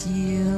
still.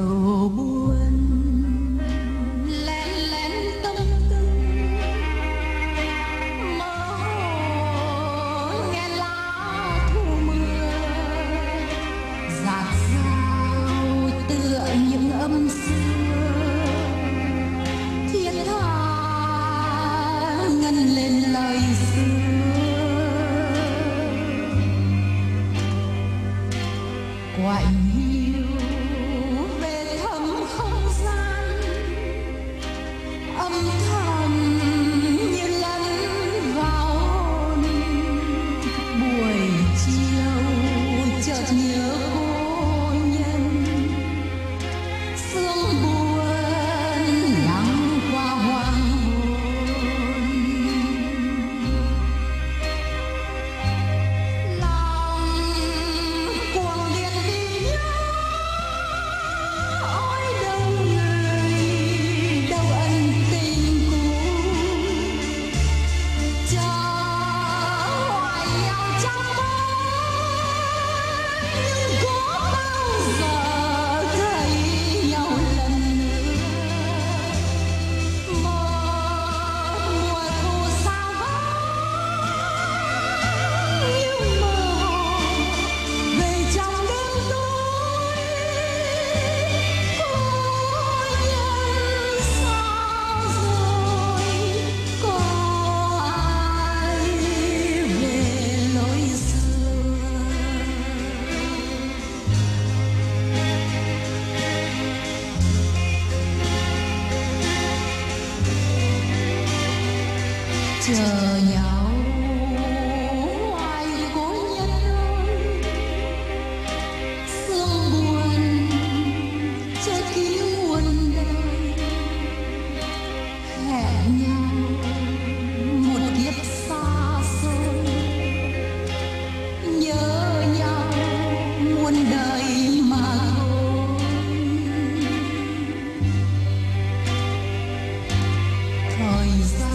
chờ nhau. Hoài cố nhân sương buồn che kín muôn đời hẹn nhau một kiếp xa xôi. Nhớ nhau muôn đời mà thôi. Thời gian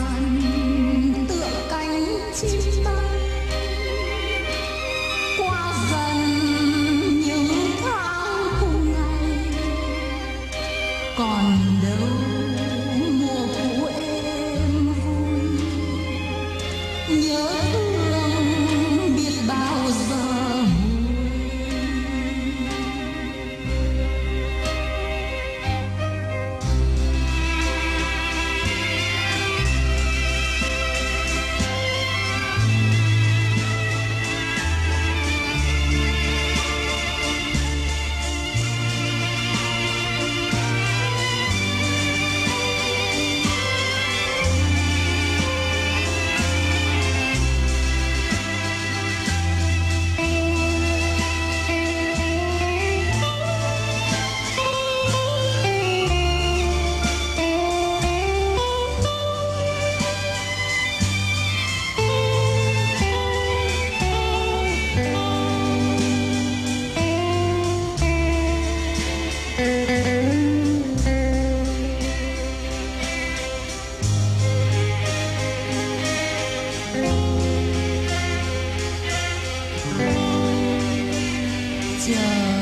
Yeah.